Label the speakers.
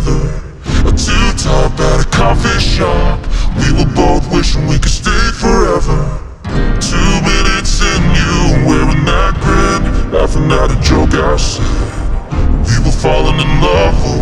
Speaker 1: together. A two-top at a coffee shop. We were both wishing we could stay forever. Two minutes in you wearing that grin Laughing at a joke I said. We were falling in love.